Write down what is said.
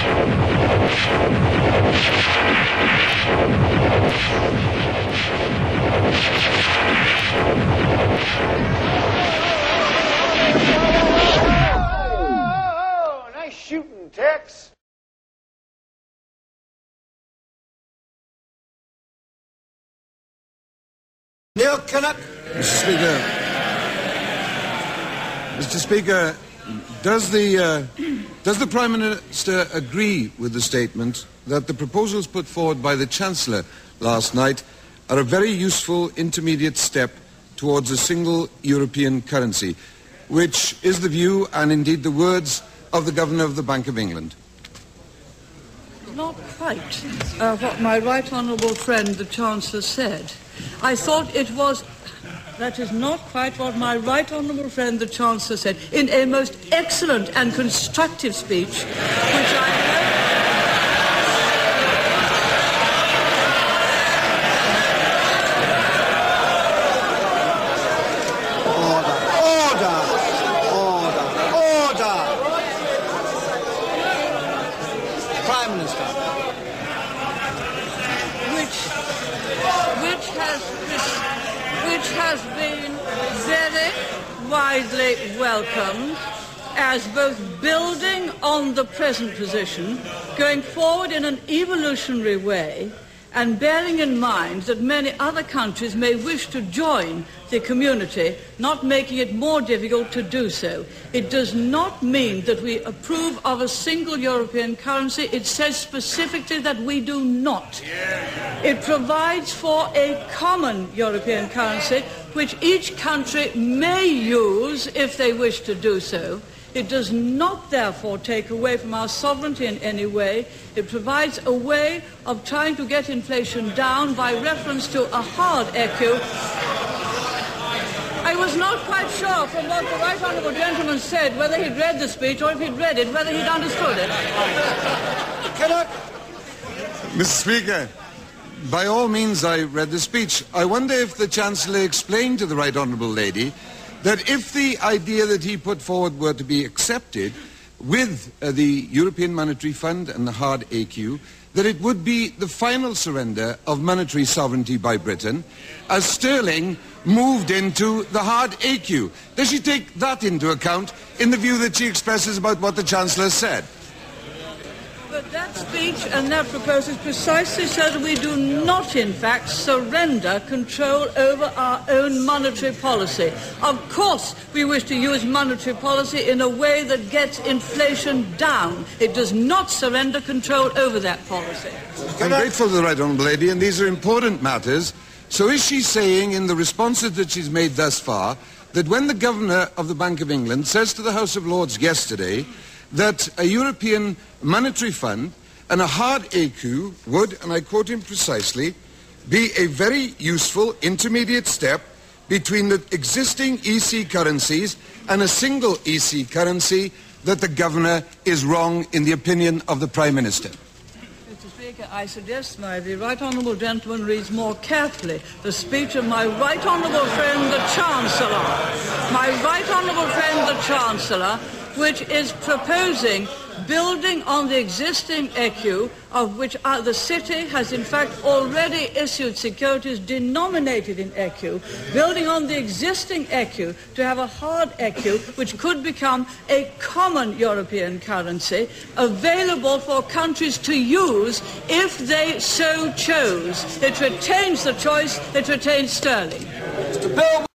Nice shooting, Tex. Neil Kinnock. Mr. Speaker, Mr. Speaker, does the uh, does the Prime Minister agree with the statement that the proposals put forward by the Chancellor last night are a very useful intermediate step towards a single European currency, which is the view and indeed the words of the Governor of the Bank of England? Not quite uh, what my right honourable friend the Chancellor said. I thought it was. That is not quite what my right honourable friend the Chancellor said in a most excellent and constructive speech, which I hope. Order, order, order, order. Prime Minister. which which has which has been very widely welcomed as both building on the present position, going forward in an evolutionary way, and bearing in mind that many other countries may wish to join the community, not making it more difficult to do so. It does not mean that we approve of a single European currency. It says specifically that we do not. It provides for a common European currency which each country may use if they wish to do so. It does not therefore take away from our sovereignty in any way. It provides a way of trying to get inflation down by reference to a hard ECU. I was not quite sure from what the right honourable gentleman said whether he'd read the speech or if he'd read it, whether he'd understood it. Kinnock. Mr. Speaker, by all means I read the speech. I wonder if the Chancellor explained to the Right Honourable Lady that if the idea that he put forward were to be accepted with uh, the European Monetary Fund and the hard ECU, that it would be the final surrender of monetary sovereignty by Britain as sterling moved into the hard ECU. Does she take that into account in the view that she expresses about what the Chancellor said? But that speech and that proposal is precisely so that we do not, in fact, surrender control over our own monetary policy. Of course, we wish to use monetary policy in a way that gets inflation down. It does not surrender control over that policy. I'm grateful to the Right Honourable Lady, and these are important matters. So is she saying in the responses that she's made thus far that when the Governor of the Bank of England says to the House of Lords yesterday that a European monetary fund and a hard ECU would, and I quote him precisely, be a very useful intermediate step between the existing EC currencies and a single EC currency that the Governor is wrong in the opinion of the Prime Minister? Mr. Speaker, I suggest my the right honourable gentleman reads more carefully the speech of my right honourable friend the Chancellor. Right honourable friend the Chancellor, which is proposing building on the existing ECU, of which uh, the city has in fact already issued securities denominated in ECU, building on the existing ECU to have a hard ECU, which could become a common European currency, available for countries to use if they so chose. It retains the choice, it retains sterling.